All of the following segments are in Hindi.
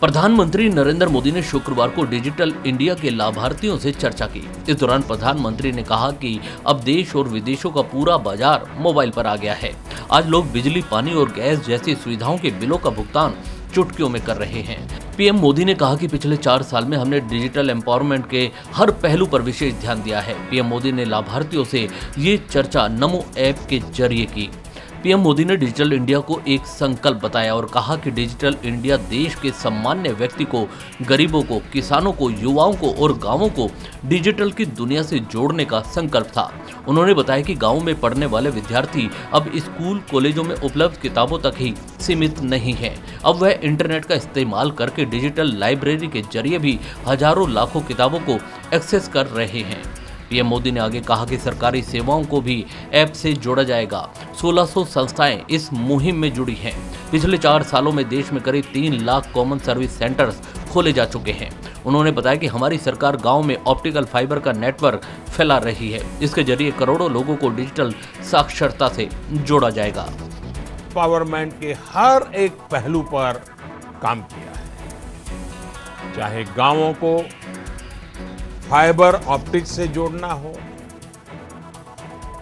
प्रधानमंत्री नरेंद्र मोदी ने शुक्रवार को डिजिटल इंडिया के लाभार्थियों से चर्चा की। इस दौरान प्रधानमंत्री ने कहा कि अब देश और विदेशों का पूरा बाज़ार मोबाइल पर आ गया है। आज लोग बिजली, पानी और गैस जैसी सुविधाओं के बिलों का भुगतान चुटकियों में कर रहे हैं। पीएम मोदी ने कहा कि पिछले चार साल में हमने डिजिटल एम्पावरमेंट के हर पहलू पर विशेष ध्यान दिया है। पीएम मोदी ने लाभार्थियों से ये चर्चा नमो ऐप के ज़रिए की। पीएम मोदी ने डिजिटल इंडिया को एक संकल्प बताया और कहा कि डिजिटल इंडिया देश के सामान्य व्यक्ति को, गरीबों को, किसानों को, युवाओं को और गाँवों को डिजिटल की दुनिया से जोड़ने का संकल्प था। उन्होंने बताया कि गाँव में पढ़ने वाले विद्यार्थी अब स्कूल, कॉलेजों में उपलब्ध किताबों तक ही सीमित नहीं है। अब वह इंटरनेट का इस्तेमाल करके डिजिटल लाइब्रेरी के ज़रिए भी हज़ारों लाखों किताबों को एक्सेस कर रहे हैं। पीएम मोदी ने आगे कहा कि सरकारी सेवाओं को भी ऐप से जोड़ा जाएगा। 1600 संस्थाएँ इस मुहिम में जुड़ी हैं। पिछले चार सालों में देश में करीब तीन लाख कॉमन सर्विस सेंटर्स खोले जा चुके हैं। उन्होंने बताया कि हमारी सरकार गाँव में ऑप्टिकल फाइबर का नेटवर्क फैला रही है। इसके ज़रिए करोड़ों लोगों को डिजिटल साक्षरता से जोड़ा जाएगा। पावरमेंट के हर एक पहलू पर काम किया है। चाहे गाँवों को फाइबर ऑप्टिक्स से जोड़ना हो,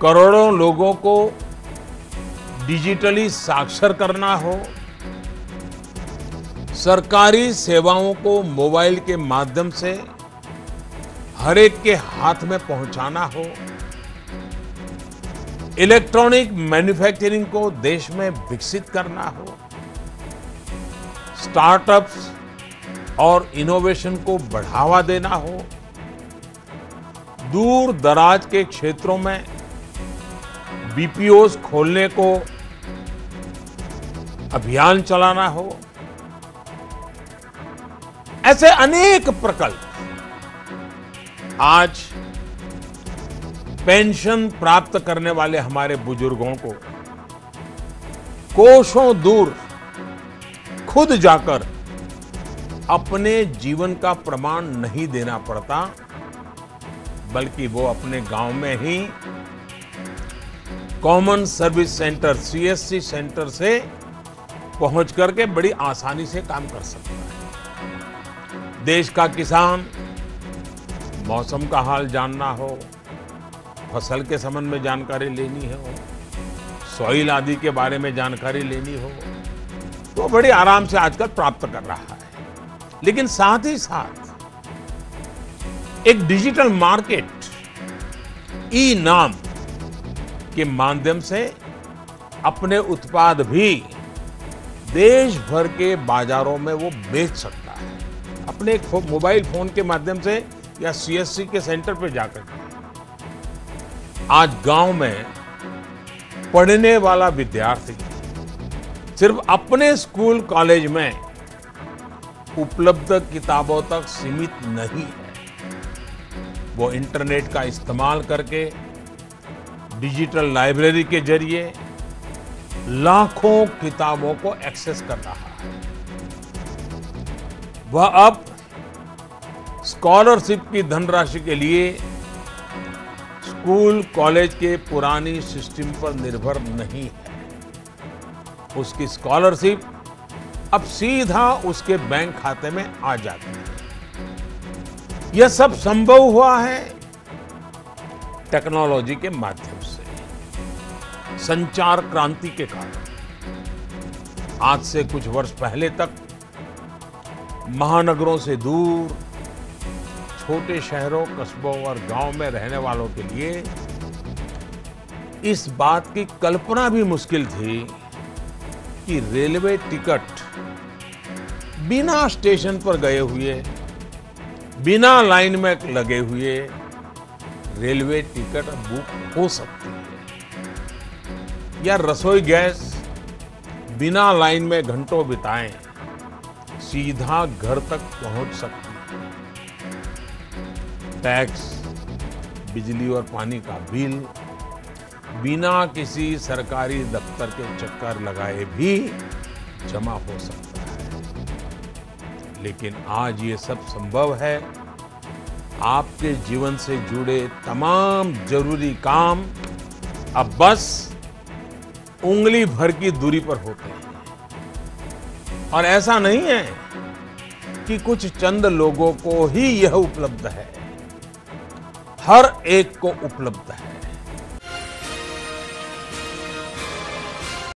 करोड़ों लोगों को डिजिटली साक्षर करना हो, सरकारी सेवाओं को मोबाइल के माध्यम से हर एक के हाथ में पहुंचाना हो, इलेक्ट्रॉनिक मैन्युफैक्चरिंग को देश में विकसित करना हो, स्टार्टअप्स और इनोवेशन को बढ़ावा देना हो दूर दराज के क्षेत्रों में बीपीओस खोलने को अभियान चलाना हो। ऐसे अनेक प्रकल्प आज पेंशन प्राप्त करने वाले हमारे बुज़ुर्गों को कोसों दूर खुद जाकर अपने जीवन का प्रमाण नहीं देना पड़ता। बल्कि वो अपने गाँव में ही common service centre CSC centre से पहुँच करके बड़ी आसानी से काम कर सकता है। देश का किसान, मौसम का हाल जानना हो, फ़सल के संबंध में जानकारी लेनी हो सॉइल आदि के बारे में जानकारी लेनी हो तो बड़ी आराम से आजकल प्राप्त कर रहा है। लेकिन साथ ही साथ एक डिजिटल मार्केट, ई नाम के माध्यम से अपने उत्पाद भी देश भर के बाजारों में वो बेच सकता है। अपने एक मोबाइल फ़ोन के माध्यम से या सीएससी के सेंटर पर जाकर। आज गाँव में पढ़ने वाला विद्यार्थी सिर्फ़ अपने स्कूल, कॉलेज में उपलब्ध किताबों तक सीमित नहीं है। वो इंटरनेट का इस्तेमाल करके डिजिटल लाइब्रेरी के ज़रिए लाखों किताबों को एक्सेस कर रहा है। वह अब स्कॉलरशिप की धनराशि के लिए स्कूल, कॉलेज के पुरानी सिस्टम पर निर्भर नहीं है। उसकी स्कॉलरशिप अब सीधा उसके बैंक खाते में आ जाती है। यह सब संभव हुआ है टेक्नोलॉजी के माध्यम से। संचार क्रांति के कारण। आज से कुछ वर्ष पहले तक महानगरों से दूर, छोटे शहरों, कस्बों और गाँव में रहने वालों के लिए इस बात की कल्पना भी मुश्किल थी कि रेलवे टिकट बिना स्टेशन पर गए हुए बिना लाइन में लगे हुए रेलवे टिकट बुक हो सकती है। या रसोई गैस बिना लाइन में घंटों बिताएँ, सीधा घर तक पहुँच सकती है। टैक्स, बिजली और पानी का बिल, बिना किसी सरकारी दफ्तर के चक्कर लगाए भी जमा हो सकता है। लेकिन आज ये सब संभव है। आपके जीवन से जुड़े तमाम ज़रूरी काम अब बस उंगली भर की दूरी पर होते हैं। और ऐसा नहीं है कि कुछ चंद लोगों को ही यह उपलब्ध है। हर एक को उपलब्ध है।